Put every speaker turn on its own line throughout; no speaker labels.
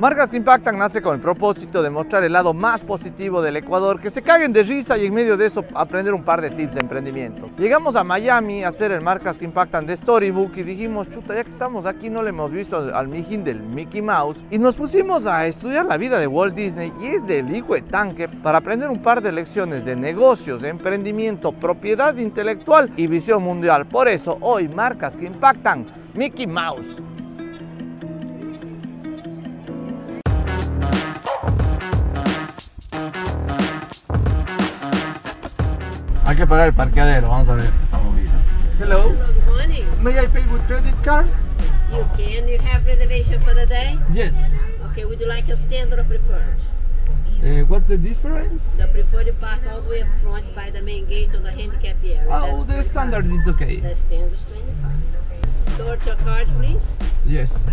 Marcas que Impactan nace con el propósito de mostrar el lado más positivo del Ecuador, que se caguen de risa y en medio de eso aprender un par de tips de emprendimiento. Llegamos a Miami a hacer el Marcas que Impactan de Storybook y dijimos, chuta, ya que estamos aquí no le hemos visto al, al mijín del Mickey Mouse y nos pusimos a estudiar la vida de Walt Disney y es del hijo de tanque para aprender un par de lecciones de negocios, de emprendimiento, propiedad intelectual y visión mundial. Por eso hoy Marcas que Impactan, Mickey Mouse. Hay que pagar el parqueadero, vamos a ver. Hello,
Good morning.
may I pay with credit card?
You can. You have reservation for the day?
Yes.
Okay, would you like a standard or preferred?
Uh, what's the difference?
The preferred park all the way up front by the main gate on the handicap area.
Oh,
That's
the
25.
standard is okay.
The standard is 25. Sort your card, please.
Yes.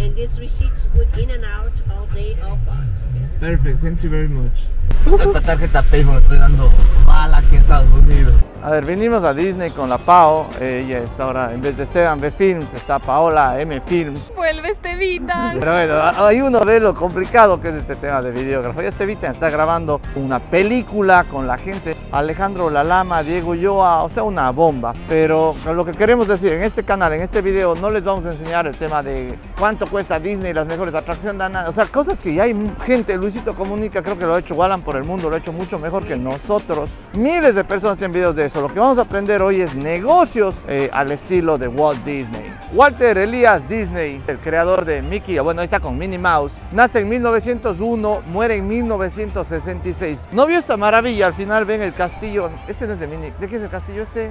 Uh, and this receipt is good in and out all day, all parts. Okay?
Perfect, thank you very much. Esta tarjeta Payphone estoy dando bala aquí Estados Unidos. A ver, vinimos a Disney con la Pao. Ella es ahora, en vez de Esteban B Films, está Paola M Films.
Vuelve Estevitan.
Pero bueno, ahí uno ve lo complicado que es este tema de videógrafo. Y este Vita está grabando una película con la gente. Alejandro Lalama, Diego Yoa, o sea, una bomba. Pero lo que queremos decir en este canal, en este video, no les vamos a enseñar el tema de cuánto cuesta Disney, las mejores atracciones. O sea, cosas que ya hay gente, Luisito Comunica, creo que lo ha hecho Wallan por el mundo, lo ha hecho mucho mejor que nosotros. Miles de personas tienen videos de Lo que vamos a aprender hoy es negocios eh, al estilo de Walt Disney. Walter Elias Disney, el creador de Mickey, bueno, ahí está con Minnie Mouse, nace en 1901, muere en 1966. ¿No vio esta maravilla? Al final ven el castillo. Este no es de Minnie. ¿De qué es el castillo este?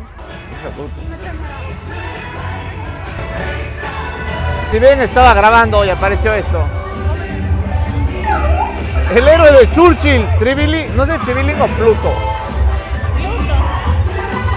Si ven, estaba grabando y apareció esto. El héroe de Churchill, Trivili, no sé, Tribilín o Pluto.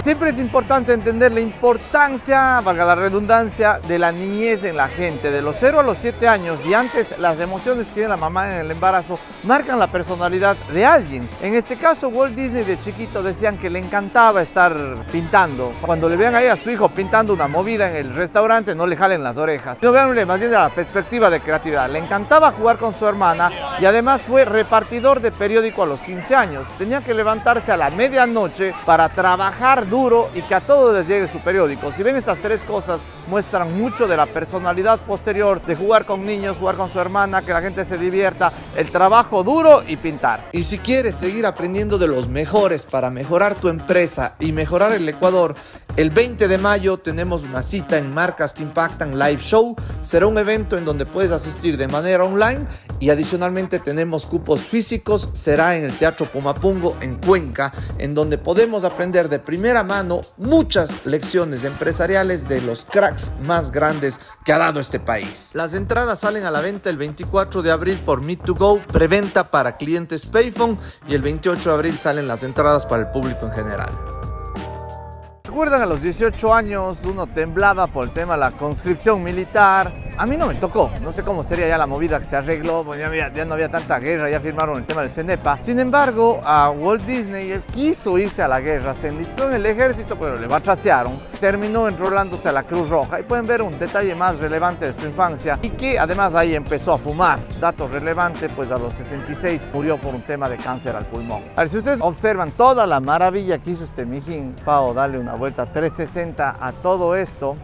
Siempre es importante entender la importancia, valga la redundancia, de la niñez en la gente. De los 0 a los 7 años y antes las emociones que tiene la mamá en el embarazo marcan la personalidad de alguien. En este caso, Walt Disney de chiquito decían que le encantaba estar pintando. Cuando le vean ahí a su hijo pintando una movida en el restaurante, no le jalen las orejas. No veanle más bien de la perspectiva de creatividad. Le encantaba jugar con su hermana y además fue repartidor de periódico a los 15 años. Tenía que levantarse a la medianoche para trabajar duro y que a todos les llegue su periódico. Si ven estas tres cosas, muestran mucho de la personalidad posterior de jugar con niños, jugar con su hermana, que la gente se divierta, el trabajo duro y pintar. Y si quieres seguir aprendiendo de los mejores para mejorar tu empresa y mejorar el Ecuador, el 20 de mayo tenemos una cita en Marcas que Impactan Live Show. Será un evento en donde puedes asistir de manera online y adicionalmente tenemos cupos físicos. Será en el Teatro Pumapungo en Cuenca, en donde podemos aprender de primera mano muchas lecciones empresariales de los cracks más grandes que ha dado este país. Las entradas salen a la venta el 24 de abril por Meet2Go, preventa para clientes Payphone y el 28 de abril salen las entradas para el público en general. ¿Recuerdan a los 18 años uno temblaba por el tema de la conscripción militar? A mí no me tocó, no sé cómo sería ya la movida que se arregló, pues ya, había- ya no había tanta guerra, ya firmaron el tema del CENEPA. Sin embargo, a Walt Disney él quiso irse a la guerra, se enlistó en el ejército, pero le batracearon, terminó enrolándose a la Cruz Roja. Y pueden ver un detalle más relevante de su infancia y que además ahí empezó a fumar. Dato relevante, pues a los 66 murió por un tema de cáncer al pulmón. A ver, si ustedes observan toda la maravilla que hizo este mijín, Pau, dale una vuelta 360 a todo esto.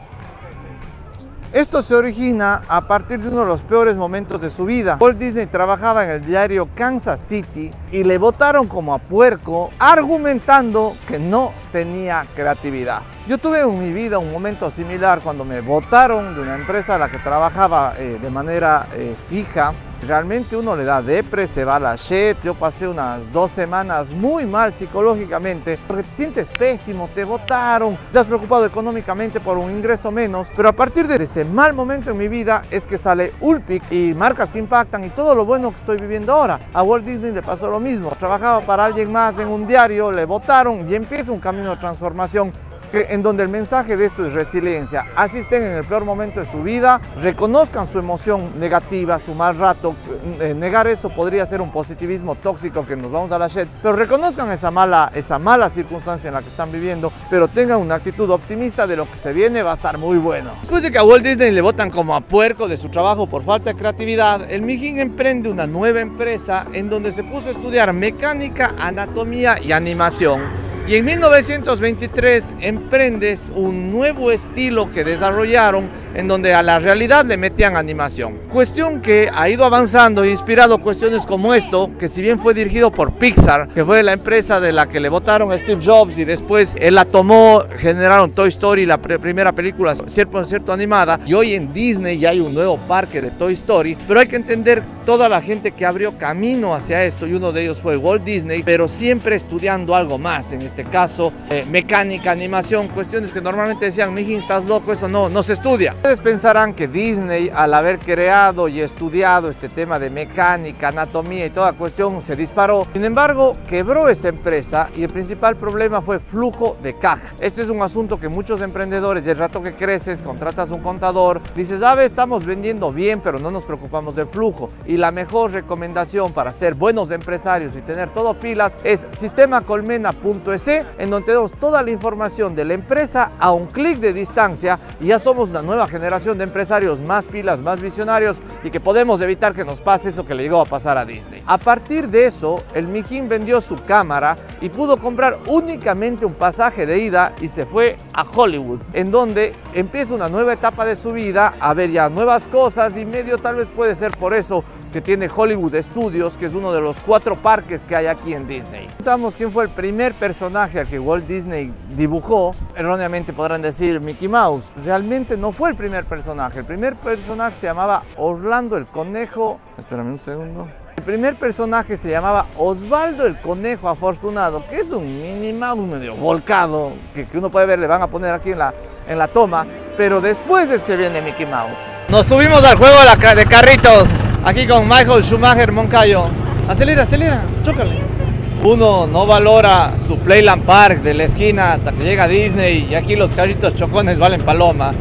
Esto se origina a partir de uno de los peores momentos de su vida. Walt Disney trabajaba en el diario Kansas City y le votaron como a puerco argumentando que no tenía creatividad. Yo tuve en mi vida un momento similar cuando me votaron de una empresa a la que trabajaba eh, de manera eh, fija. Realmente uno le da depre, se va a la shit. Yo pasé unas dos semanas muy mal psicológicamente porque te sientes pésimo, te votaron, estás preocupado económicamente por un ingreso menos. Pero a partir de ese mal momento en mi vida es que sale Ulpic y marcas que impactan y todo lo bueno que estoy viviendo ahora. A Walt Disney le pasó lo mismo. Trabajaba para alguien más en un diario, le votaron y empieza un camino de transformación en donde el mensaje de esto es resiliencia. Asisten en el peor momento de su vida, reconozcan su emoción negativa, su mal rato. Eh, negar eso podría ser un positivismo tóxico que nos vamos a la shed, pero reconozcan esa mala, esa mala circunstancia en la que están viviendo, pero tengan una actitud optimista de lo que se viene, va a estar muy bueno. Después de que a Walt Disney le votan como a puerco de su trabajo por falta de creatividad, el Mijin emprende una nueva empresa en donde se puso a estudiar mecánica, anatomía y animación y en 1923 emprendes un nuevo estilo que desarrollaron en donde a la realidad le metían animación. Cuestión que ha ido avanzando e inspirado cuestiones como esto, que si bien fue dirigido por Pixar, que fue la empresa de la que le votaron a Steve Jobs y después él la tomó, generaron Toy Story, la primera película cierto, cierto animada, y hoy en Disney ya hay un nuevo parque de Toy Story, pero hay que entender toda la gente que abrió camino hacia esto y uno de ellos fue Walt Disney, pero siempre estudiando algo más en este este caso, eh, mecánica, animación, cuestiones que normalmente decían, mijin, estás loco, eso no, no se estudia. Ustedes pensarán que Disney, al haber creado y estudiado este tema de mecánica, anatomía y toda cuestión, se disparó. Sin embargo, quebró esa empresa y el principal problema fue flujo de caja. Este es un asunto que muchos emprendedores, el rato que creces, contratas un contador, dices, sabe, estamos vendiendo bien, pero no nos preocupamos del flujo. Y la mejor recomendación para ser buenos empresarios y tener todo pilas es sistemacolmena.es en donde tenemos toda la información de la empresa a un clic de distancia y ya somos una nueva generación de empresarios más pilas, más visionarios y que podemos evitar que nos pase eso que le llegó a pasar a Disney. A partir de eso, el Mijin vendió su cámara y pudo comprar únicamente un pasaje de ida y se fue a Hollywood, en donde empieza una nueva etapa de su vida, a ver ya nuevas cosas y medio tal vez puede ser por eso que tiene Hollywood Studios, que es uno de los cuatro parques que hay aquí en Disney. Preguntamos quién fue el primer personaje al que Walt Disney dibujó. Erróneamente podrán decir Mickey Mouse. Realmente no fue el primer personaje. El primer personaje se llamaba Orlando el Conejo. Espérame un segundo. El primer personaje se llamaba Osvaldo el Conejo Afortunado, que es un Minnie Mouse medio volcado, que, que, uno puede ver, le van a poner aquí en la, en la toma, pero después es que viene Mickey Mouse. Nos subimos al juego de carritos. Aquí con Michael Schumacher Moncayo. Acelera, acelera, chócale. Uno no valora su Playland Park de la esquina hasta que llega a Disney y aquí los carritos chocones valen paloma.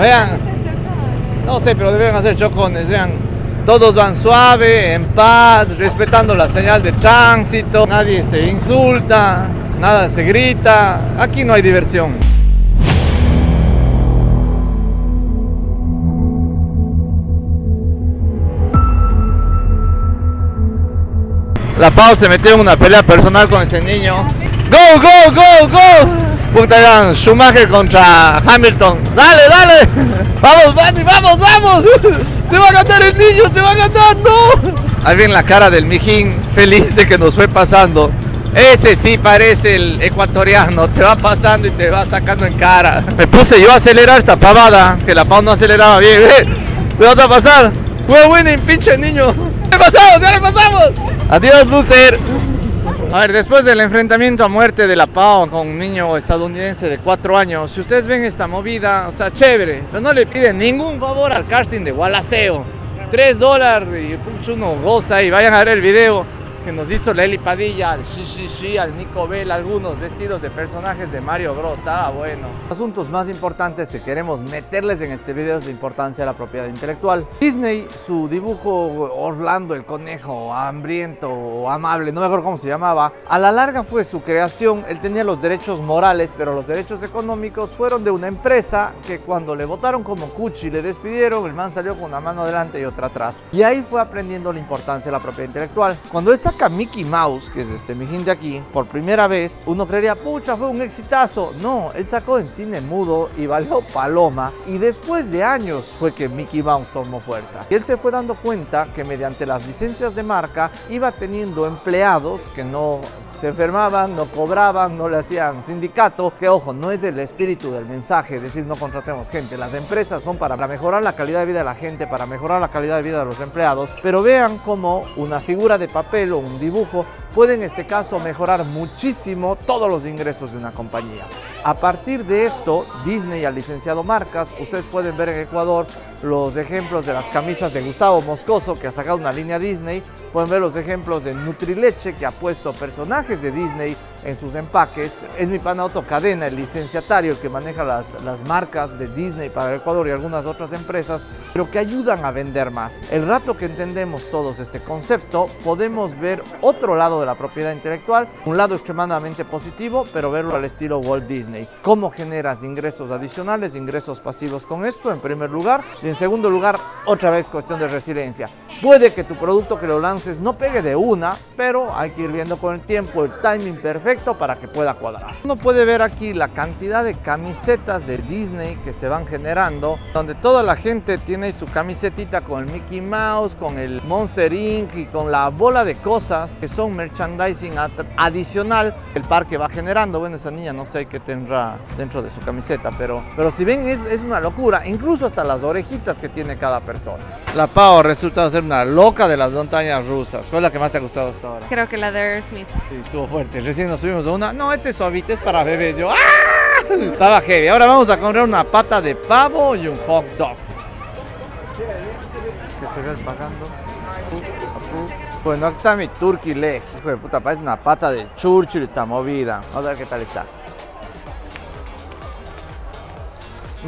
Vean. No sé, pero deben hacer chocones, vean. Todos van suave, en paz, respetando la señal de tránsito. Nadie se insulta, nada se grita. Aquí no hay diversión. La Pau se metió en una pelea personal con ese niño. ¡Go, go, go, go! Puta, Schumacher contra Hamilton. ¡Dale, dale! ¡Vamos, Manny, vamos, vamos! ¡Te va a ganar el niño, te va a ganar, no! Ahí viene la cara del mijín, feliz de que nos fue pasando. Ese sí parece el ecuatoriano, te va pasando y te va sacando en cara. Me puse yo a acelerar esta pavada, que la Pau no aceleraba bien. ¿Te vas a pasar? ¡Fue winning, pinche niño! ¡Ya le pasamos, ya le pasamos! Adiós, loser. A ver, después del enfrentamiento a muerte de la PAO con un niño estadounidense de 4 años, si ustedes ven esta movida, o sea, chévere, pero no le piden ningún favor al casting de Gualaceo. 3 dólares y uno goza y vayan a ver el video que nos hizo Leli Padilla, al Shishi, al Nico Bell, algunos vestidos de personajes de Mario Bros. Estaba bueno. Asuntos más importantes que queremos meterles en este video es la importancia de la propiedad intelectual. Disney, su dibujo Orlando el conejo, hambriento o amable, no me acuerdo cómo se llamaba, a la larga fue su creación. Él tenía los derechos morales, pero los derechos económicos fueron de una empresa que cuando le votaron como Cuchi y le despidieron, el man salió con una mano adelante y otra atrás. Y ahí fue aprendiendo la importancia de la propiedad intelectual. Cuando él Mickey Mouse, que es este mijín de aquí, por primera vez, uno creería, pucha, fue un exitazo. No, él sacó en cine mudo y valió paloma. Y después de años fue que Mickey Mouse tomó fuerza. Y él se fue dando cuenta que mediante las licencias de marca iba teniendo empleados que no se enfermaban, no cobraban, no le hacían sindicato, que ojo, no es el espíritu del mensaje, decir no contratemos gente, las empresas son para mejorar la calidad de vida de la gente, para mejorar la calidad de vida de los empleados, pero vean cómo una figura de papel o un dibujo puede en este caso mejorar muchísimo todos los ingresos de una compañía. A partir de esto, Disney ha licenciado marcas. Ustedes pueden ver en Ecuador los ejemplos de las camisas de Gustavo Moscoso, que ha sacado una línea Disney. Pueden ver los ejemplos de Nutrileche, que ha puesto personajes de Disney en sus empaques. Es mi pana Otto Cadena, el licenciatario que maneja las, las marcas de Disney para Ecuador y algunas otras empresas, pero que ayudan a vender más. El rato que entendemos todos este concepto, podemos ver otro lado de la propiedad intelectual, un lado extremadamente positivo, pero verlo al estilo Walt Disney. ¿Cómo generas ingresos adicionales, ingresos pasivos con esto, en primer lugar? Y en segundo lugar, otra vez cuestión de resiliencia. Puede que tu producto que lo lances no pegue de una, pero hay que ir viendo con el tiempo el timing perfecto para que pueda cuadrar. Uno puede ver aquí la cantidad de camisetas de Disney que se van generando, donde toda la gente tiene su camisetita con el Mickey Mouse, con el Monster Inc. y con la bola de cosas que son merchandising adicional que el parque va generando. Bueno, esa niña no sé qué tendrá dentro de su camiseta, pero, pero si ven es, es una locura, incluso hasta las orejitas que tiene cada persona. La Pau resulta ser una loca de las montañas rusas. ¿Cuál es la que más te ha gustado hasta ahora?
Creo que la de Aerosmith.
Sí, estuvo fuerte. Recién nos subimos a una. No, este es suavito, es para bebés. Yo, ¡ah! Estaba heavy. Ahora vamos a comprar una pata de pavo y un hot dog. Que se ve pagando. Bueno, aquí está mi turkey leg. Hijo de puta, parece una pata de Churchill esta movida. Vamos a ver qué tal está.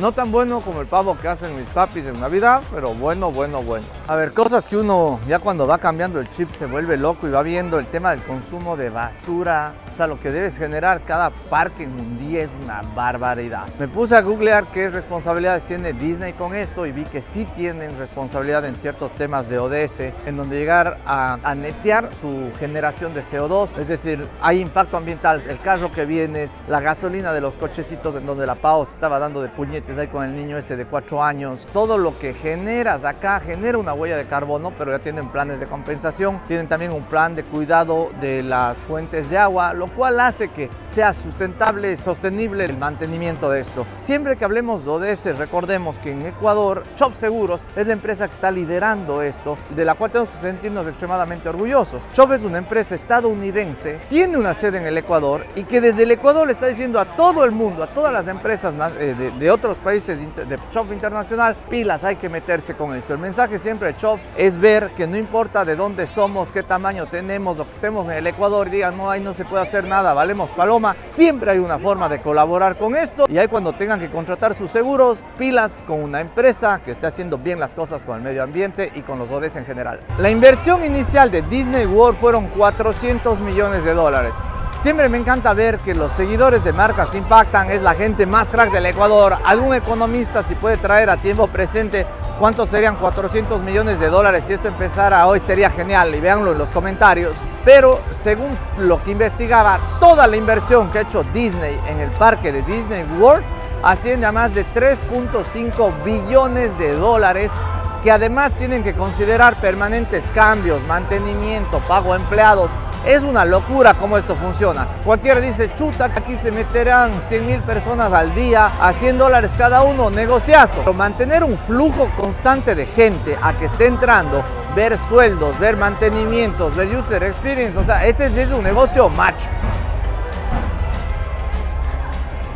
No tan bueno como el pavo que hacen mis papis en Navidad, pero bueno, bueno, bueno. A ver, cosas que uno ya cuando va cambiando el chip se vuelve loco y va viendo el tema del consumo de basura. O sea, lo que debes generar cada parque en un día es una barbaridad. Me puse a googlear qué responsabilidades tiene Disney con esto y vi que sí tienen responsabilidad en ciertos temas de ODS, en donde llegar a, a netear su generación de CO2. Es decir, hay impacto ambiental. El carro que vienes, la gasolina de los cochecitos en donde la PAO se estaba dando de puñetes ahí con el niño ese de 4 años. Todo lo que generas acá genera una huella de carbono, pero ya tienen planes de compensación. Tienen también un plan de cuidado de las fuentes de agua, lo cual hace que sea sustentable, sostenible el mantenimiento de esto. Siempre que hablemos de ODS, recordemos que en Ecuador, Chop Seguros es la empresa que está liderando esto, de la cual tenemos que sentirnos extremadamente orgullosos. Chop es una empresa estadounidense, tiene una sede en el Ecuador y que desde el Ecuador le está diciendo a todo el mundo, a todas las empresas de, de, de países de Chop Internacional, pilas, hay que meterse con eso. El mensaje siempre de Chop es ver que no importa de dónde somos, qué tamaño tenemos o que estemos en el Ecuador digan, no, ahí no se puede hacer nada, valemos paloma. Siempre hay una forma de colaborar con esto y ahí cuando tengan que contratar sus seguros, pilas con una empresa que esté haciendo bien las cosas con el medio ambiente y con los ODS en general. La inversión inicial de Disney World fueron 400 millones de dólares. Siempre me encanta ver que los seguidores de marcas que impactan es la gente más crack del Ecuador. Algún economista si puede traer a tiempo presente cuántos serían 400 millones de dólares si esto empezara hoy sería genial y véanlo en los comentarios. Pero según lo que investigaba, toda la inversión que ha hecho Disney en el parque de Disney World asciende a más de 3.5 billones de dólares que además tienen que considerar permanentes cambios, mantenimiento, pago a empleados. Es una locura cómo esto funciona. Cualquiera dice, chuta, aquí se meterán 100 mil personas al día a 100 dólares cada uno, negociazo. Pero mantener un flujo constante de gente a que esté entrando, ver sueldos, ver mantenimientos, ver user experience, o sea, este es un negocio macho.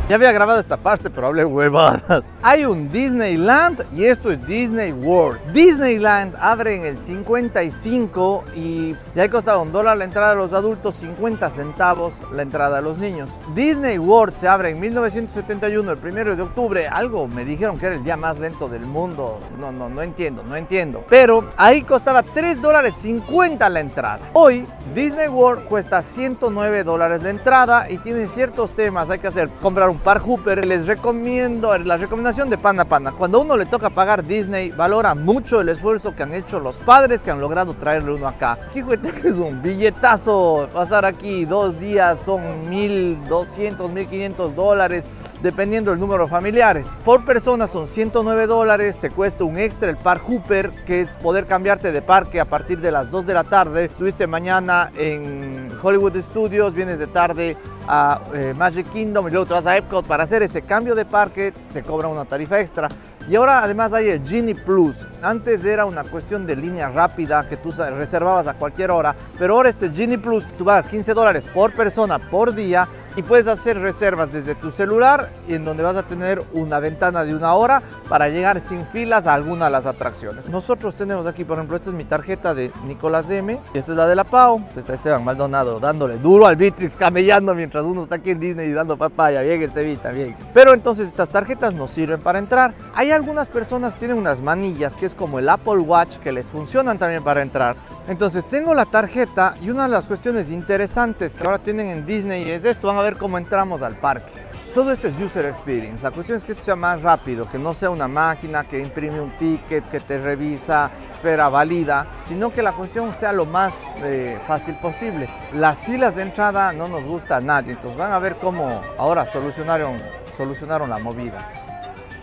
Ya había grabado esta parte, pero hablé huevadas. Hay un Disneyland y esto es Disney World. Disneyland abre en el 55 y ya costaba un dólar la entrada de los adultos, 50 centavos la entrada de los niños. Disney World se abre en 1971, el primero de octubre. Algo me dijeron que era el día más lento del mundo. No, no, no entiendo, no entiendo. Pero ahí costaba 3 dólares 50 la entrada. Hoy Disney World cuesta 109 dólares la entrada y tiene ciertos temas. Hay que hacer comprar un Park Hooper, les recomiendo la recomendación de Panda Panda. Cuando uno le toca pagar Disney, valora mucho el esfuerzo que han hecho los padres que han logrado traerle uno acá. ¿Qué es un billetazo? Pasar aquí dos días son 1200, 1500 dólares dependiendo del número de familiares. Por persona son 109 dólares, te cuesta un extra el Park Hooper, que es poder cambiarte de parque a partir de las 2 de la tarde. Estuviste mañana en Hollywood Studios, vienes de tarde a eh, Magic Kingdom y luego te vas a Epcot para hacer ese cambio de parque, te cobran una tarifa extra. Y ahora además hay el Genie Plus. Antes era una cuestión de línea rápida que tú reservabas a cualquier hora, pero ahora este Genie Plus, tú vas 15 dólares por persona por día y puedes hacer reservas desde tu celular en donde vas a tener una ventana de una hora para llegar sin filas a alguna de las atracciones. Nosotros tenemos aquí, por ejemplo, esta es mi tarjeta de Nicolás M y esta es la de la PAO. Está Esteban Maldonado dándole duro al Bitrix, camellando mientras uno está aquí en Disney y dando papaya. Bien, Estevita, bien. Pero entonces estas tarjetas nos sirven para entrar. Hay algunas personas que tienen unas manillas que es como el Apple Watch que les funcionan también para entrar. Entonces tengo la tarjeta y una de las cuestiones interesantes que ahora tienen en Disney es esto. Van a ver cómo entramos al parque. Todo esto es user experience. La cuestión es que esto sea más rápido, que no sea una máquina que imprime un ticket, que te revisa, espera, valida, sino que la cuestión sea lo más eh, fácil posible. Las filas de entrada no nos gusta a nadie, entonces van a ver cómo ahora solucionaron, solucionaron la movida.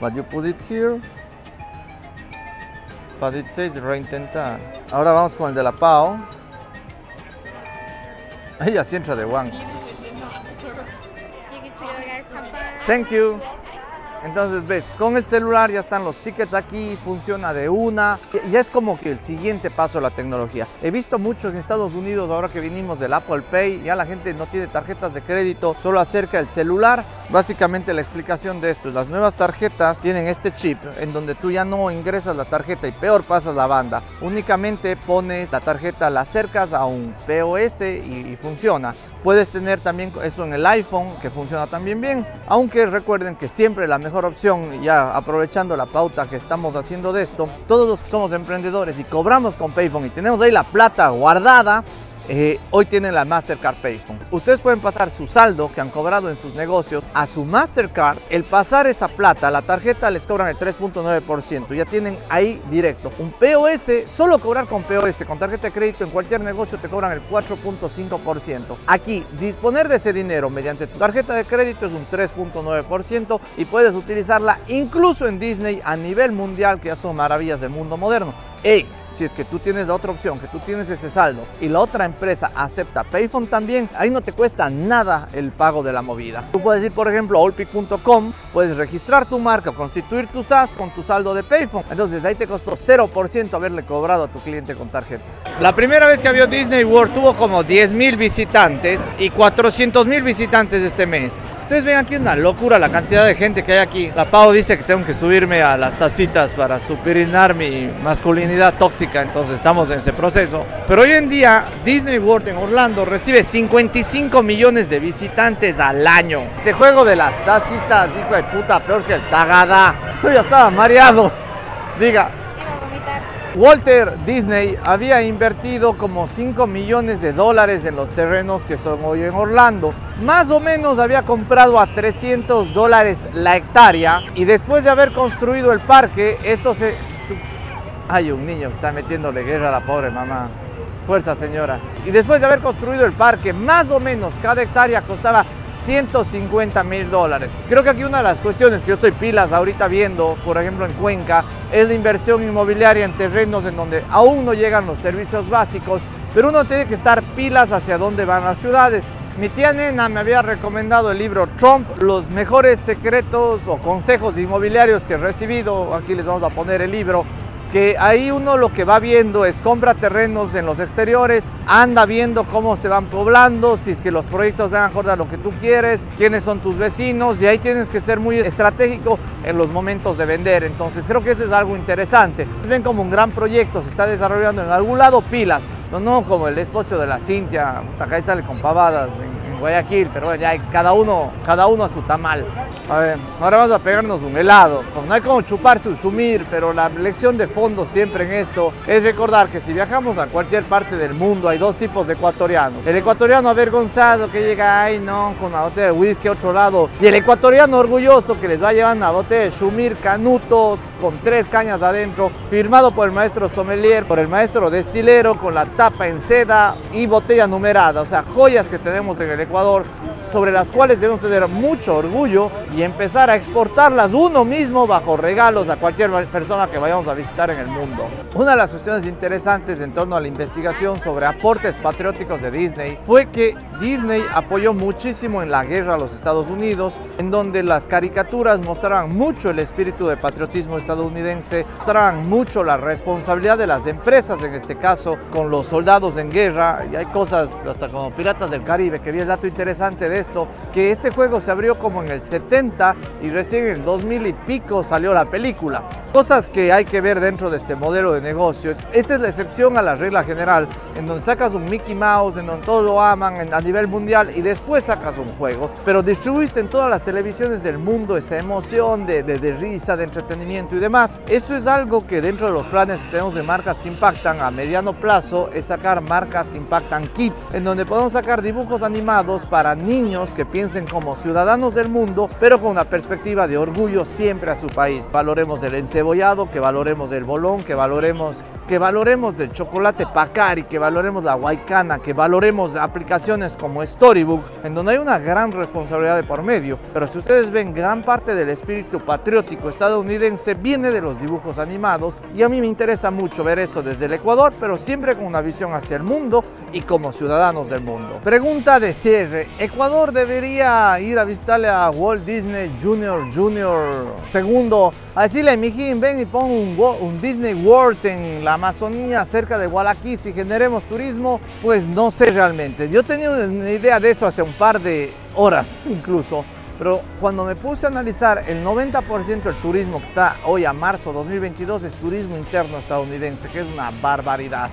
But you put it here, but it says reintentar. Ahora vamos con el de la PAO. Ella sí entra de one. Thank you. Entonces ves, con el celular ya están los tickets aquí, funciona de una. Y es como que el siguiente paso de la tecnología. He visto mucho en Estados Unidos, ahora que vinimos del Apple Pay, ya la gente no tiene tarjetas de crédito, solo acerca el celular. Básicamente la explicación de esto es, las nuevas tarjetas tienen este chip en donde tú ya no ingresas la tarjeta y peor pasas la banda. Únicamente pones la tarjeta, la acercas a un POS y, y funciona. Puedes tener también eso en el iPhone, que funciona también bien, aunque recuerden que siempre la mejor opción, ya aprovechando la pauta que estamos haciendo de esto, todos los que somos emprendedores y cobramos con Payphone y tenemos ahí la plata guardada, eh, hoy tienen la Mastercard Payphone. Ustedes pueden pasar su saldo que han cobrado en sus negocios a su Mastercard. El pasar esa plata, la tarjeta les cobran el 3.9%. Ya tienen ahí directo. Un POS, solo cobrar con POS, con tarjeta de crédito en cualquier negocio te cobran el 4.5%. Aquí, disponer de ese dinero mediante tu tarjeta de crédito es un 3.9% y puedes utilizarla incluso en Disney a nivel mundial, que ya son maravillas del mundo moderno. Hey, si es que tú tienes la otra opción, que tú tienes ese saldo y la otra empresa acepta Payphone también, ahí no te cuesta nada el pago de la movida. Tú puedes ir, por ejemplo, a olpic.com, puedes registrar tu marca, constituir tu SAS con tu saldo de Payphone. Entonces ahí te costó 0% haberle cobrado a tu cliente con tarjeta. La primera vez que abrió Disney World tuvo como 10 mil visitantes y 400 mil visitantes este mes. Ustedes ven aquí una locura la cantidad de gente que hay aquí. La Pau dice que tengo que subirme a las tacitas para superinar mi masculinidad tóxica, entonces estamos en ese proceso. Pero hoy en día Disney World en Orlando recibe 55 millones de visitantes al año. Este juego de las tacitas, hijo de puta, peor que el tagada. Yo ya estaba mareado. Diga, Walter Disney había invertido como 5 millones de dólares en los terrenos que son hoy en Orlando. Más o menos había comprado a 300 dólares la hectárea y después de haber construido el parque, esto se... Hay un niño que está metiéndole guerra a la pobre mamá. Fuerza señora. Y después de haber construido el parque, más o menos cada hectárea costaba 150 mil dólares. Creo que aquí una de las cuestiones que yo estoy pilas ahorita viendo, por ejemplo en Cuenca, es la inversión inmobiliaria en terrenos en donde aún no llegan los servicios básicos, pero uno tiene que estar pilas hacia dónde van las ciudades. Mi tía nena me había recomendado el libro Trump, los mejores secretos o consejos inmobiliarios que he recibido. Aquí les vamos a poner el libro que ahí uno lo que va viendo es compra terrenos en los exteriores, anda viendo cómo se van poblando, si es que los proyectos van acorde a lo que tú quieres, quiénes son tus vecinos y ahí tienes que ser muy estratégico en los momentos de vender. Entonces creo que eso es algo interesante. Ven como un gran proyecto se está desarrollando en algún lado pilas, no, no como el esposo de la Cintia, acá sale con pavadas Guayaquil, pero bueno, ya cada uno, cada uno a su tamal. A ver, ahora vamos a pegarnos un helado. No hay como chuparse un sumir, pero la lección de fondo siempre en esto es recordar que si viajamos a cualquier parte del mundo hay dos tipos de ecuatorianos. El ecuatoriano avergonzado que llega ahí, no, con una botella de whisky a otro lado. Y el ecuatoriano orgulloso que les va a llevar una botella de sumir canuto con tres cañas adentro, firmado por el maestro sommelier, por el maestro destilero, con la tapa en seda y botella numerada. O sea, joyas que tenemos en el Ecuador sobre las cuales debemos tener mucho orgullo y empezar a exportarlas uno mismo bajo regalos a cualquier persona que vayamos a visitar en el mundo. Una de las cuestiones interesantes en torno a la investigación sobre aportes patrióticos de Disney fue que Disney apoyó muchísimo en la guerra a los Estados Unidos, en donde las caricaturas mostraban mucho el espíritu de patriotismo estadounidense, mostraban mucho la responsabilidad de las empresas, en este caso, con los soldados en guerra, y hay cosas hasta como Piratas del Caribe, que vi el dato interesante de esto, que este juego se abrió como en el 70 y recién en el 2000 y pico salió la película. Cosas que hay que ver dentro de este modelo de negocios. Esta es la excepción a la regla general, en donde sacas un Mickey Mouse, en donde todos lo aman a nivel mundial y después sacas un juego, pero distribuiste en todas las televisiones del mundo esa emoción de, de, de risa, de entretenimiento y demás. Eso es algo que dentro de los planes que tenemos de marcas que impactan a mediano plazo es sacar marcas que impactan kits, en donde podemos sacar dibujos animados para niños que piensen como ciudadanos del mundo, pero con una perspectiva de orgullo siempre a su país. Valoremos el encebollado, que valoremos el bolón, que valoremos que valoremos del chocolate Pacari, que valoremos la Waikana, que valoremos aplicaciones como Storybook, en donde hay una gran responsabilidad de por medio. Pero si ustedes ven, gran parte del espíritu patriótico estadounidense viene de los dibujos animados y a mí me interesa mucho ver eso desde el Ecuador, pero siempre con una visión hacia el mundo y como ciudadanos del mundo. Pregunta de cierre, ¿Ecuador debería ir a visitarle a Walt Disney Junior Junior Segundo, a decirle, mijín, ven y pon un, un Disney World en la Amazonía, cerca de Gualaquí, si generemos turismo, pues no sé realmente. Yo tenía una idea de eso hace un par de horas incluso, pero cuando me puse a analizar el 90% del turismo que está hoy a marzo 2022 es turismo interno estadounidense, que es una barbaridad.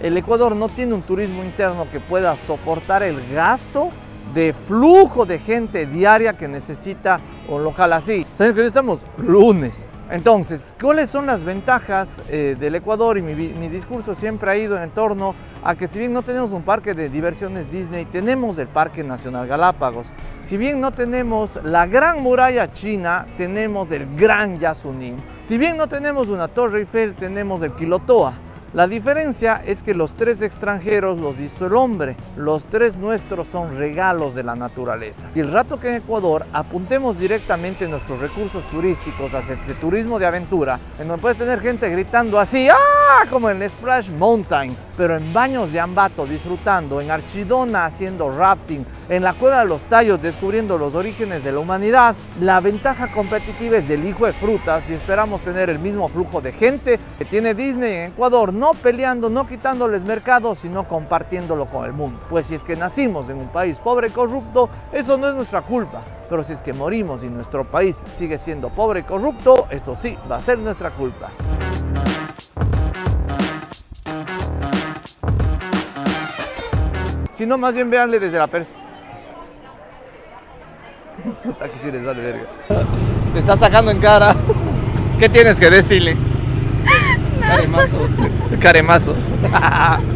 El Ecuador no tiene un turismo interno que pueda soportar el gasto de flujo de gente diaria que necesita un local así. ¿Saben que estamos lunes? Entonces, ¿cuáles son las ventajas eh, del Ecuador? Y mi, discurso siempre ha ido en torno a que si bien no tenemos un parque de diversiones Disney, tenemos el Parque Nacional Galápagos. Si bien no tenemos la gran muralla china, tenemos el Gran Yasuní. Si bien no tenemos una Torre Eiffel, tenemos el Quilotoa. La diferencia es que los tres extranjeros los hizo el hombre, los tres nuestros son regalos de la naturaleza. Y el rato que en Ecuador apuntemos directamente nuestros recursos turísticos hacia ese turismo de aventura, en donde puedes tener gente gritando así, ¡ah! Como en Splash Mountain, pero en baños de Ambato disfrutando, en Archidona haciendo rafting, en la Cueva de los Tallos descubriendo los orígenes de la humanidad, la ventaja competitiva es del hijo de frutas y esperamos tener el mismo flujo de gente que tiene Disney en Ecuador, no peleando, no quitándoles mercado, sino compartiéndolo con el mundo. Pues si es que nacimos en un país pobre y corrupto, eso no es nuestra culpa. Pero si es que morimos y nuestro país sigue siendo pobre y corrupto, eso sí, va a ser nuestra culpa. Si no, más bien véanle desde la perspectiva. Aquí sí les vale verga. Te está sacando en cara. ¿Qué tienes que decirle? Caremazo. Caremazo.